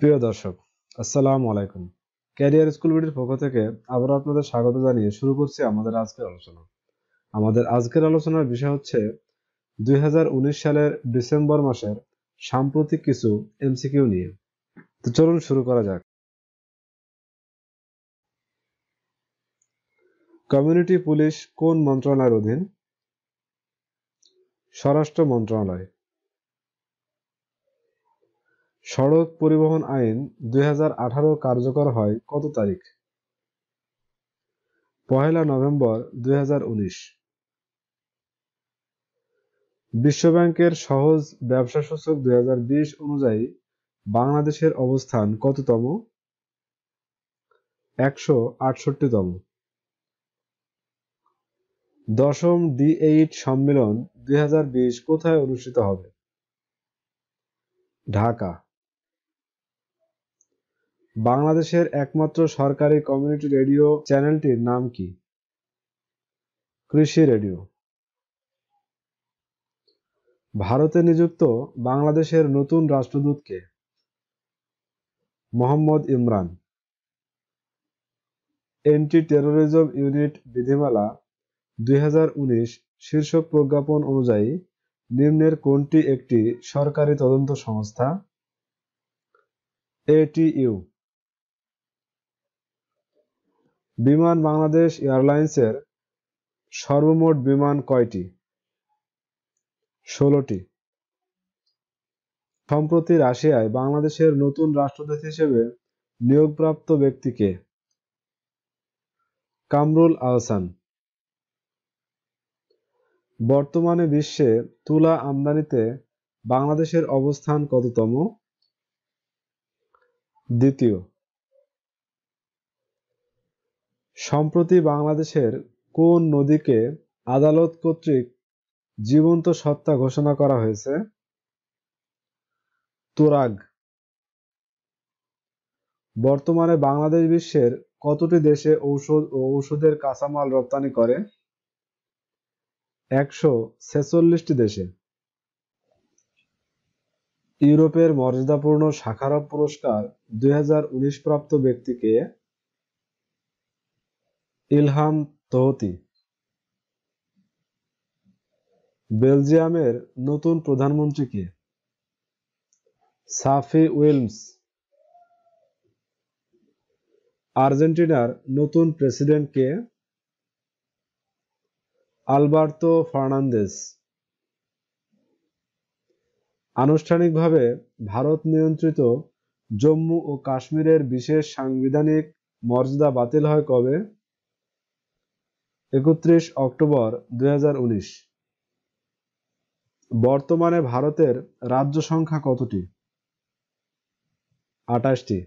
প্রিয় দর্শক, আসসালামু আলাইকুম। ক্যারিয়ার স্কুল বিডির পক্ষ থেকে আবার আপনাদের স্বাগত জানিয়ে শুরু করছি আমাদের আজকের আলোচনা। আমাদের আজকের আলোচনার বিষয় হচ্ছে দুই হাজার উনিশ সালের ডিসেম্বর মাসের সাম্প্রতিক কিছু এমসিকিউ নিয়ে। তো চলুন শুরু করা যাক। কমিউনিটি পুলিশ কোন মন্ত্রণালয়ের অধীন? স্বরাষ্ট্র মন্ত্রণালয়। সড়ক পরিবহন আইন দুই হাজার আঠারো কার্যকর হয় কত তারিখ? পহেলা নভেম্বর দুই বিশ্বব্যাংকের সহজ ব্যবসা সূচক দুই হাজার বিশ অনুযায়ী বাংলাদেশের অবস্থান কততম? একশো আটষট্টিতম। দশম ডি এইট সম্মেলন দুই হাজার বিশ কোথায় অনুষ্ঠিত হবে? ঢাকা। বাংলাদেশের একমাত্র সরকারি কমিউনিটি রেডিও চ্যানেলটির নাম কি? কৃষি রেডিও। ভারতে নিযুক্ত বাংলাদেশের নতুন রাষ্ট্রদূত কে? Mohammad Imran. Anti terrorism unit বিধিমালা দুই হাজার উনিশ শীর্ষক প্রজ্ঞাপন অনুযায়ী নিম্নের কোনটি একটি সরকারি তদন্ত সংস্থা? এটিইউ। বিমান বাংলাদেশ এয়ারলাইন্সের সর্বমোট বিমান কয়টি? ষোলোটি। সম্প্রতি রাশিয়ায় বাংলাদেশের নতুন রাষ্ট্রদূত হিসেবে নিয়োগপ্রাপ্ত ব্যক্তিকে কামরুল আহসান। বর্তমানে বিশ্বে তুলা আমদানিতে বাংলাদেশের অবস্থান কততম? দ্বিতীয়। সম্প্রতি বাংলাদেশের কোন নদীকে আদালত কর্তৃক জীবন্ত সত্তা ঘোষণা করা হয়েছে? তুরাগ। বর্তমানে বাংলাদেশ বিশ্বের কতটি দেশে ঔষধ ও ঔষধের কাঁচামাল রপ্তানি করে? একশো ছেচল্লিশটি দেশে। ইউরোপের মর্যাদাপূর্ণ শাখারভ পুরস্কার দুই হাজার উনিশ প্রাপ্ত ব্যক্তিকে ইলহাম তোহতি। বেলজিয়ামের নতুন প্রধানমন্ত্রী কে? সাফি উইলমস। আর্জেন্টিনার নতুন প্রেসিডেন্ট কে? আলবার্তো ফার্নান্দেজ আনুষ্ঠানিকভাবে ভারত নিয়ন্ত্রিত জম্মু ও কাশ্মীরের বিশেষ সাংবিধানিক মর্যাদা বাতিল হয় কবে? একত্রিশ অক্টোবর দুই হাজার উনিশ। বর্তমানে ভারতের রাজ্য সংখ্যা কতটি? আঠাশটি।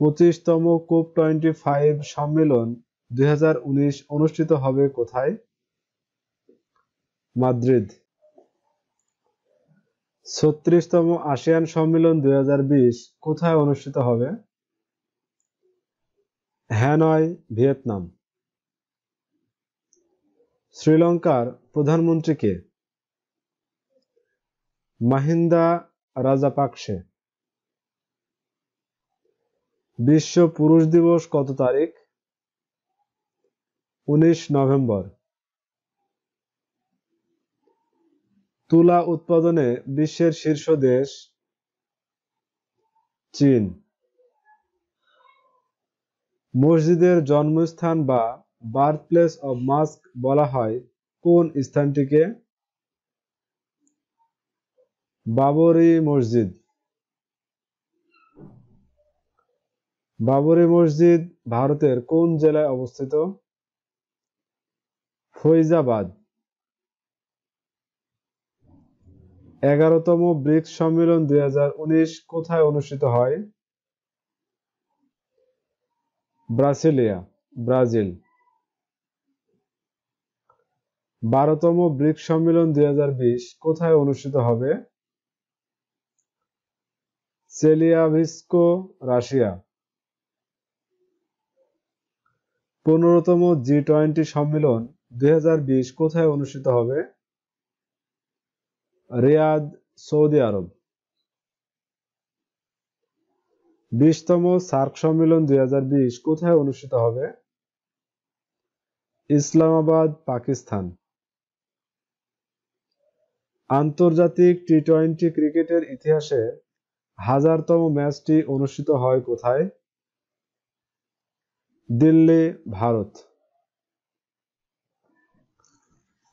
পঁচিশতম কোপ টোয়েন্টি ফাইভ সম্মেলন দুই হাজার উনিশ অনুষ্ঠিত হবে কোথায়? মাদ্রিদ। ছত্রিশতম আসিয়ান সম্মেলন দুই হাজার বিশ কোথায় অনুষ্ঠিত হবে? Hanoi, Vietnam. শ্রীলঙ্কার প্রধানমন্ত্রী কে মাহিন্দা রাজাপাকসে। বিশ্ব পুরুষ দিবস কত তারিখ? উনিশ নভেম্বর। তুলা উৎপাদনে বিশ্বের শীর্ষ দেশ চীন। মসজিদের জন্মস্থান বা বার্থ প্লেস অব মাস্ক বলা হয়, কোন স্থানটিকে? বাবরি মসজিদ। বাবরি মসজিদ ভারতের কোন জেলায় অবস্থিত? ফৈজাবাদ। এগারোতম ব্রিক্স সম্মেলন দুই হাজার উনিশ কোথায় অনুষ্ঠিত হয়? Brasilia, Brazil. বারোতম ব্রিক্স সম্মেলন দুই হাজার বিশ কোথায় অনুষ্ঠিত হবে? সেলিয়াভিস্কো, রাশিয়া। পনেরোতম জি টোয়েন্টি সম্মেলন দুই হাজার বিশ কোথায় অনুষ্ঠিত হবে? Riyadh Saudi Arab. বিশতম সার্ক সম্মেলন দুই হাজার বিশ কোথায় অনুষ্ঠিত হবে? ইসলামাবাদ, পাকিস্তান। আন্তর্জাতিক টি টোয়েন্টি ক্রিকেটের ইতিহাসে হাজারতম ম্যাচটি অনুষ্ঠিত হয় কোথায়? দিল্লি, ভারত।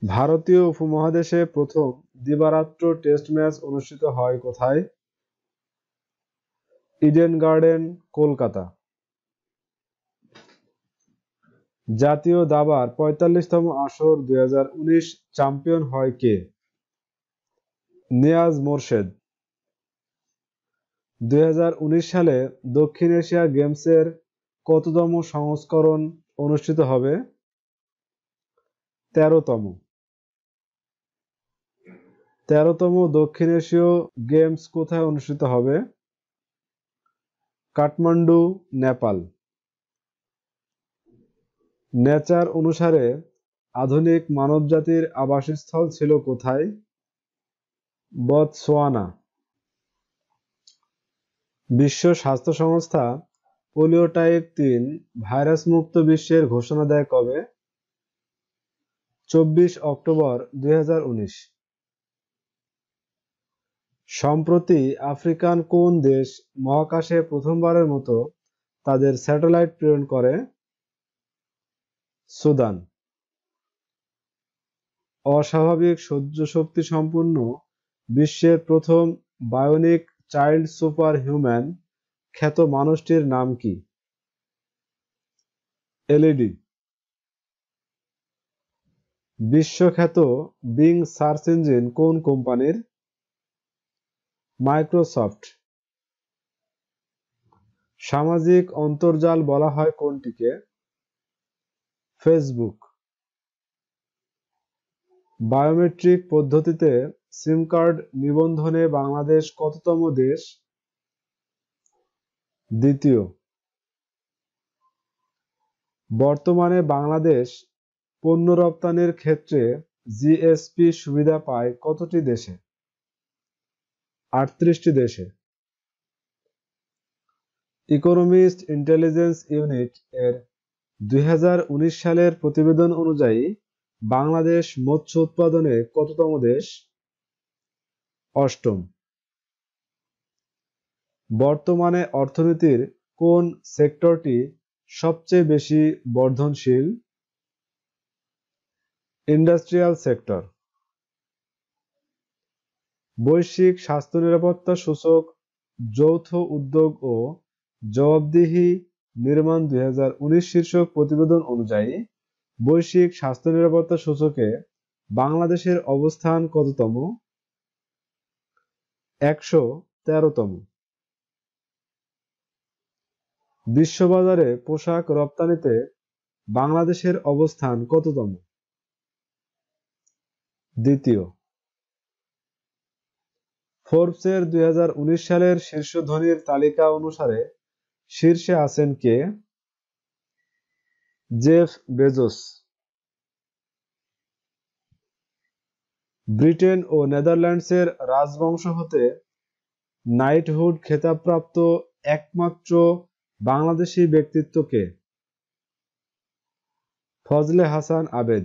ভারতীয় উপমহাদেশে প্রথম দিবারাত্র টেস্ট ম্যাচ অনুষ্ঠিত হয় কোথায়? Eden Garden, Kolkata. জাতীয় দাবার পঁয়তাল্লিশতম আসর দুই হাজার উনিশ চ্যাম্পিয়ন হয় কে? নিয়াজ মোরশেদ। দুই হাজার উনিশ সালে দক্ষিণ এশিয়া গেমসের কততম সংস্করণ অনুষ্ঠিত হবে? তেরোতম। তেরোতম দক্ষিণ এশীয় গেমস কোথায় অনুষ্ঠিত হবে? কাঠমান্ডু, নেপাল। নেচার অনুসারে আধুনিক মানবজাতির আবাসস্থল ছিল কোথায়? বতসোয়ানা বিশ্ব স্বাস্থ্য সংস্থা পোলিও টাইপ তিন ভাইরাস মুক্ত বিশ্বের ঘোষণা দেয় কবে? চব্বিশ অক্টোবর দুই হাজার উনিশ। সম্প্রতি আফ্রিকান কোন দেশ মহাকাশে প্রথমবারের মতো তাদের স্যাটেলাইট প্রেরণ করে? সুদান। অস্বাভাবিক সহ্য শক্তি সম্পন্ন বিশ্বের প্রথম বায়োনিক চাইল্ড সুপার হিউম্যান খ্যাত মানুষটির নাম কি? এলইডি। বিশ্বখ্যাত বিং সার্চ ইঞ্জিন কোন কোম্পানির? মাইক্রোসফট। সামাজিক অন্তর্জাল বলা হয় কোনটিকে? ফেসবুক। বায়োমেট্রিক পদ্ধতিতে সিম কার্ড নিবন্ধনে বাংলাদেশ কততম দেশ? দ্বিতীয়। বর্তমানে বাংলাদেশ পণ্য রপ্তানির ক্ষেত্রে জিএসপি সুবিধা পায় কতটি দেশে? আটত্রিশটি দেশে। ইকোনমিস্ট ইন্টেলিজেন্স ইউনিট এর দুই হাজার উনিশ সালের প্রতিবেদন অনুযায়ী বাংলাদেশ মৎস্য উৎপাদনে কততম দেশ? অষ্টম। বর্তমানে অর্থনীতির কোন সেক্টরটি সবচেয়ে বেশি বর্ধনশীল? ইন্ডাস্ট্রিয়াল সেক্টর বৈশ্বিক স্বাস্থ্য নিরাপত্তা সূচক, যৌথ উদ্যোগ ও জবাবদিহি নির্মাণ দুই হাজার উনিশ শীর্ষক প্রতিবেদন অনুযায়ী বৈশ্বিক স্বাস্থ্য নিরাপত্তা সূচকে বাংলাদেশের অবস্থান কততম? একশো তেরোতম। বিশ্ববাজারে পোশাক রপ্তানিতে বাংলাদেশের অবস্থান কততম? দ্বিতীয় ফোর্বসের দুই সালের শীর্ষ ধনীর তালিকা অনুসারে শীর্ষে আছেন কে? Jeff Bezos. ব্রিটেন ও নেদারল্যান্ডসের রাজবংশ হতে নাইটহুড খেতাবপ্রাপ্ত একমাত্র বাংলাদেশি ব্যক্তিত্ব কে? ফজলে হাসান আবেদ।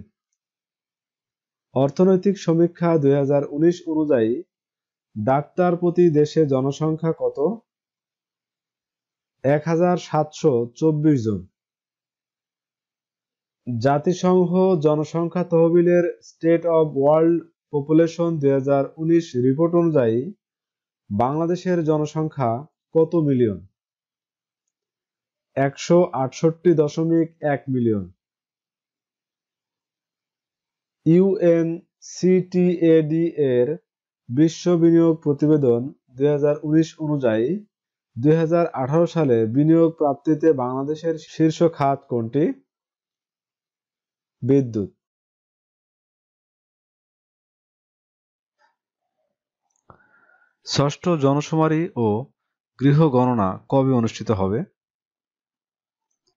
অর্থনৈতিক সমীক্ষা দুই হাজার উনিশ অনুযায়ী ডাক্তার প্রতি দেশে জনসংখ্যা কত? এক হাজার সাতশো চব্বিশ জন। জাতিসংঘ জনসংখ্যা তহবিলের স্টেট অব ওয়ার্ল্ড পপুলেশন দুই হাজার উনিশ রিপোর্ট অনুযায়ী বাংলাদেশের জনসংখ্যা কত মিলিয়ন? একশো আটষট্টি দশমিক এক মিলিয়ন। ইউএন সিটিএডি এর বিশ্ব বিনিয়োগ প্রতিবেদন দুই হাজার উনিশ অনুযায়ী দুই হাজার আঠারো সালে বিনিয়োগ প্রাপ্তিতে বাংলাদেশের শীর্ষ খাত কোনটি? বিদ্যুৎ। ষষ্ঠ জনশুমারি ও গৃহ গণনা কবে অনুষ্ঠিত হবে?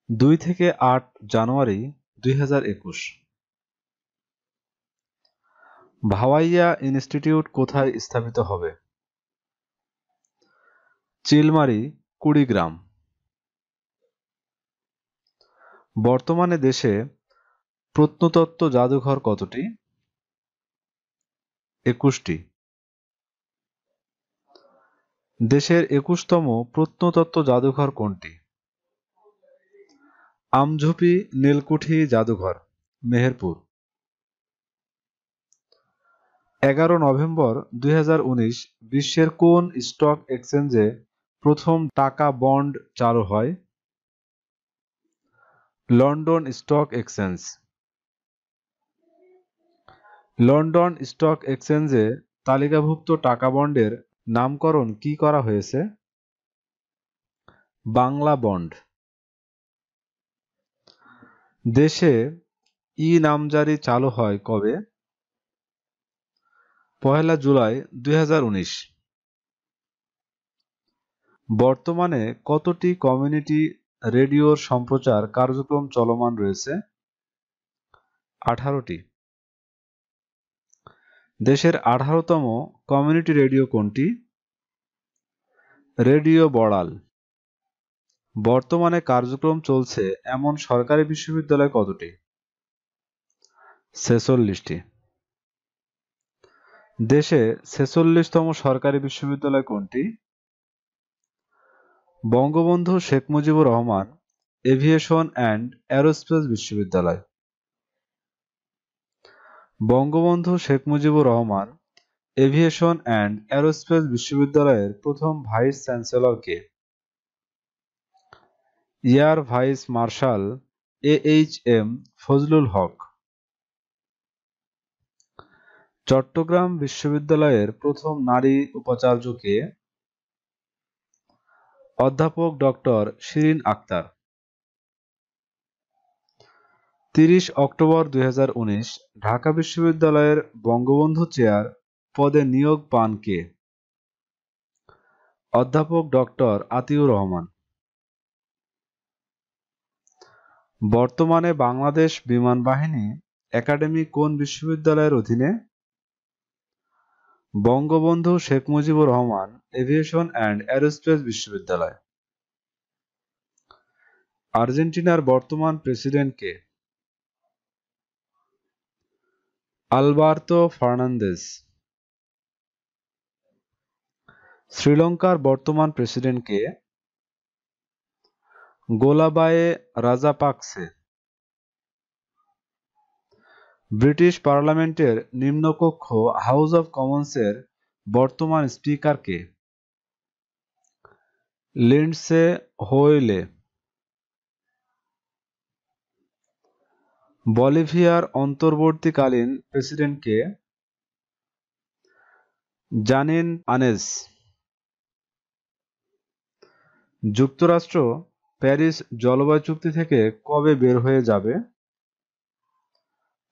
দুই থেকে আট জানুয়ারি দুই হাজার একুশ। ভাওয়াইয়া ইনস্টিটিউট কোথায় স্থাপিত হবে? চিলমারি, কুড়িগ্রাম। বর্তমানে দেশে প্রত্নতত্ত্ব জাদুঘর কতটি? একুশটি। দেশের একুশতম প্রত্নতত্ত্ব জাদুঘর কোনটি? আমঝুপি, নীলকুঠি জাদুঘর, মেহেরপুর। এগারো নভেম্বর দুই বিশ্বের কোন স্টক এক্সচেঞ্জে প্রথম টাকা বন্ড চালু হয়? London Stock Exchange. London Stock এক্সচেঞ্জে তালিকাভুক্ত টাকা বন্ডের নামকরণ কি করা হয়েছে? বাংলা বন্ড। দেশে ই নামজারি চালু হয় কবে? পহেলা জুলাই দুই হাজার উনিশ। বর্তমানে কতটি কমিউনিটি রেডিওর সম্প্রচার কার্যক্রম চলমান রয়েছে? আঠারোটি। দেশের আঠারোতম কমিউনিটি রেডিও কোনটি? রেডিও বড়াল। বর্তমানে কার্যক্রম চলছে এমন সরকারি বিশ্ববিদ্যালয় কতটি? ছেচল্লিশটি। দেশে ছেচল্লিশতম সরকারি বিশ্ববিদ্যালয় কোনটি? Bangabandhu Sheikh Mujibur Rahman, aviation and aerospace বিশ্ববিদ্যালয়। Bangabandhu Sheikh Mujibur Rahman, aviation and aerospace বিশ্ববিদ্যালয়ের প্রথম vice chancellor K? Air vice marshal A H M Fazlul Huq. Chittagong বিশ্ববিদ্যালয়ের প্রথম নারী উপাচার্য কে অধ্যাপক ডক্টর শিরিন আক্তার। তিরিশ অক্টোবর দুই হাজার উনিশ, ঢাকা বিশ্ববিদ্যালয়ের বঙ্গবন্ধু চেয়ার পদে নিয়োগ পান কে? অধ্যাপক ডক্টর আতিউর রহমান। বর্তমানে বাংলাদেশ বিমান বাহিনী একাডেমি কোন বিশ্ববিদ্যালয়ের অধীনে Bangabandhu Sheikh Mujibur Rahman aviation and aerospace বিশ্ববিদ্যালয়। আর্জেন্টিনার বর্তমান প্রেসিডেন্ট কে? Alberto Fernandez. শ্রীলঙ্কার বর্তমান প্রেসিডেন্ট কে? গোলাবায়ে রাজাপাকসে। ব্রিটিশ পার্লামেন্টের নিম্নকক্ষ হাউস অব কমন্সের বর্তমান স্পিকার কে? লিন্ডসে হোয়েলে। বলিভিয়ার অন্তর্বর্তীকালীন প্রেসিডেন্ট কে? জানিন আনেস। যুক্তরাষ্ট্র প্যারিস জলবায়ু চুক্তি থেকে কবে বের হয়ে যাবে?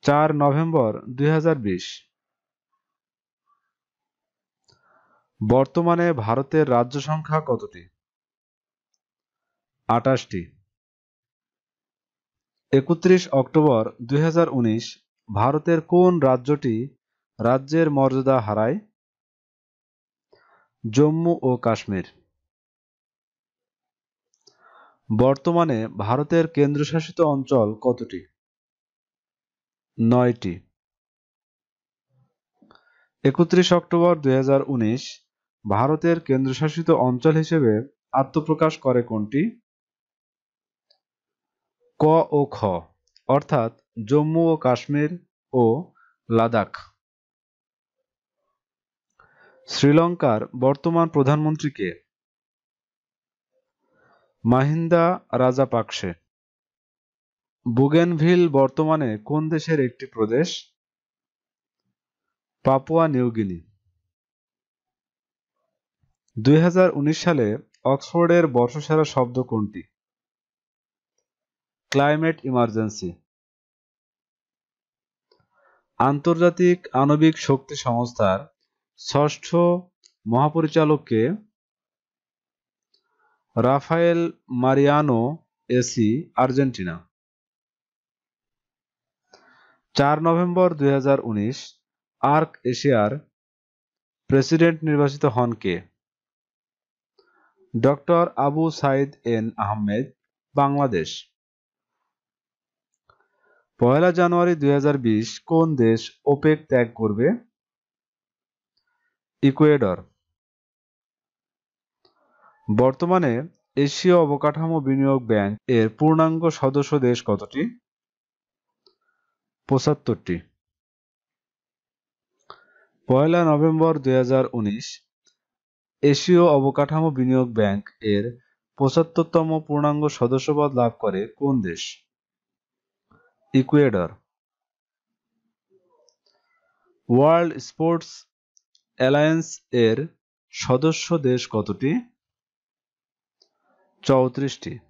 চার নভেম্বর দুই হাজার বিশ। বর্তমানে ভারতের রাজ্য সংখ্যা কতটি? আটাশটি। একত্রিশ অক্টোবর দুই হাজার উনিশ, ভারতের কোন রাজ্যটি রাজ্যের মর্যাদা হারায়? জম্মু ও কাশ্মীর। বর্তমানে ভারতের কেন্দ্রশাসিত অঞ্চল কতটি? নয়টি। একত্রিশ অক্টোবর দুই হাজার উনিশ ভারতের কেন্দ্রশাসিত অঞ্চল হিসেবে আত্মপ্রকাশ করে কোনটি? ক ও খ, অর্থাৎ জম্মু ও কাশ্মীর ও লাদাখ। শ্রীলঙ্কার বর্তমান প্রধানমন্ত্রীকে মাহিন্দা রাজাপাকসে। বুগেনভিল বর্তমানে কোন দেশের একটি প্রদেশ? পাপুয়া নিউগিনি দুই হাজার উনিশ সালে অক্সফোর্ডের বর্ষসেরা শব্দ কোনটি? Climate emergency. আন্তর্জাতিক আণবিক শক্তি সংস্থার ষষ্ঠ মহাপরিচালককে রাফায়েল মারিয়ানো এসি, আর্জেন্টিনা। চার নভেম্বর দু হাজার উনিশ, আর্ক এশিয়ার প্রেসিডেন্ট নির্বাচিত হন কে? Doctor Abu Saeed N Ahmed, Bangladesh. পয়লা জানুয়ারি দুই হাজার বিশ, কোন দেশ ওপেক ত্যাগ করবে? ইকুয়েডর। বর্তমানে এশীয় অবকাঠামো বিনিয়োগ ব্যাংক এর পূর্ণাঙ্গ সদস্য দেশ কতটি? পঁচাত্তরটি। পয়লা নভেম্বর দুই হাজার উনিশ, এশীয় অবকাঠামো বিনিয়োগ ব্যাংক এর পঁচাত্তরতম পূর্ণাঙ্গ সদস্যপদ লাভ করে কোন দেশ? ইকুয়েডর। ওয়ার্ল্ড স্পোর্টস অ্যালায়েন্স এর সদস্য দেশ কতটি? চৌত্রিশটি।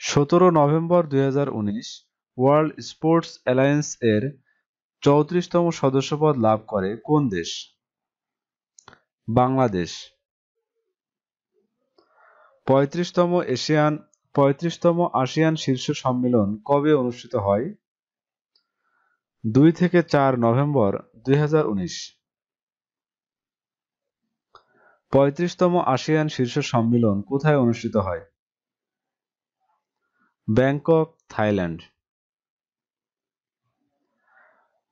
সতেরো নভেম্বর দুই হাজার উনিশ ওয়ার্ল্ড স্পোর্টস অ্যালায়েন্স এর চৌত্রিশতম সদস্যপদ লাভ করে কোন দেশ? বাংলাদেশ। পঁয়ত্রিশতম এশিয়ান, পঁয়ত্রিশতম আসিয়ান শীর্ষ সম্মেলন কবে অনুষ্ঠিত হয়? দুই থেকে চার নভেম্বর দুই হাজার পঁয়ত্রিশতম আসিয়ান শীর্ষ সম্মেলন কোথায় অনুষ্ঠিত হয়? Bangkok, Thailand.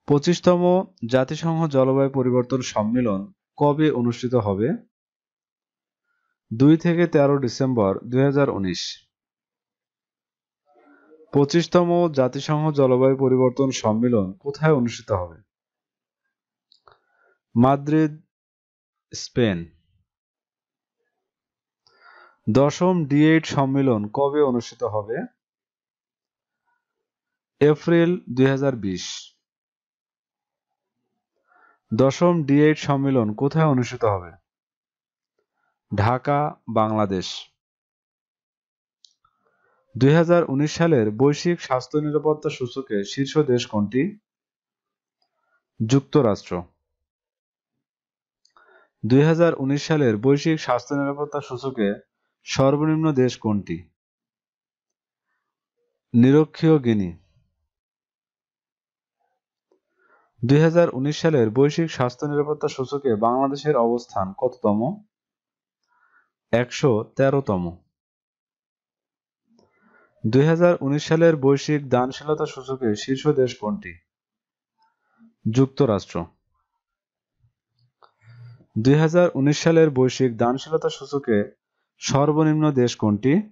পঁচিশতম জাতিসংঘ জলবায়ু পরিবর্তন সম্মেলন কবে অনুষ্ঠিত হবে? দুই থেকে তেরো ডিসেম্বর দুই পঁচিশতম জাতিসংঘ জলবায়ু পরিবর্তন সম্মেলন কোথায় অনুষ্ঠিত হবে? Madrid, Spain. দশম ডি সম্মেলন কবে অনুষ্ঠিত হবে? এপ্রিল দুই হাজার বিশ। দশম ডি এইট সম্মেলন কোথায় অনুষ্ঠিত হবে? ঢাকা, বাংলাদেশ। দুই হাজার উনিশ সালের বৈশ্বিক স্বাস্থ্য নিরাপত্তা সূচকে শীর্ষ দেশ কোনটি? যুক্তরাষ্ট্র। দুই হাজার উনিশ সালের বৈশ্বিক স্বাস্থ্য নিরাপত্তা সূচকে সর্বনিম্ন দেশ কোনটি? নিরক্ষীয় গিনি। দুই হাজার উনিশ সালের বৈশ্বিক স্বাস্থ্য নিরাপত্তা সূচকে বাংলাদেশের অবস্থান কততম? একশো তেরোতম। দুই হাজার উনিশ সালের বৈশ্বিক দানশীলতা সূচকে শীর্ষ দেশ কোনটি? যুক্তরাষ্ট্র। দুই হাজার উনিশ সালের বৈশ্বিক দানশীলতা সূচকে সর্বনিম্ন দেশ কোনটি?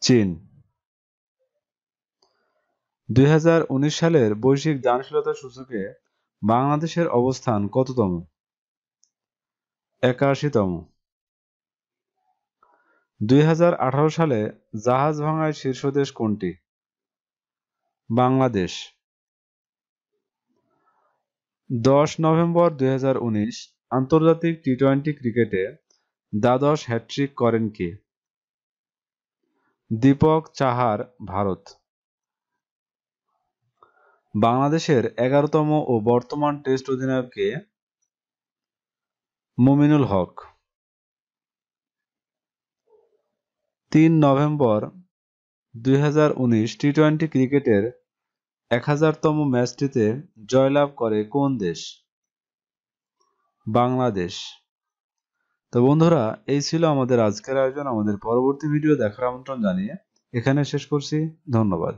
চীন। দুই হাজার উনিশ সালের বৈশ্বিক দানশীলতা সূচকে বাংলাদেশের অবস্থান কততম? একাশিতম। দুই হাজার আঠারো সালে জাহাজ ভাঙায় শীর্ষ দেশ কোনটি? বাংলাদেশ। দশ নভেম্বর দুই হাজার উনিশ আন্তর্জাতিক টি টোয়েন্টি ক্রিকেটে দ্বাদশ হ্যাট্রিক করেন কে? দীপক চাহার, ভারত। বাংলাদেশের এগারোতম ও বর্তমান টেস্ট অধিনায়ক কে মুমিনুল হক। তিন নভেম্বর দুই টি টোয়েন্টি ক্রিকেটের এক হাজারতম ম্যাচটিতে জয়লাভ করে কোন দেশ? বাংলাদেশ। তো বন্ধুরা, এই ছিল আমাদের আজকের আয়োজন। আমাদের পরবর্তী ভিডিও দেখার আমন্ত্রণ জানিয়ে এখানে শেষ করছি। ধন্যবাদ।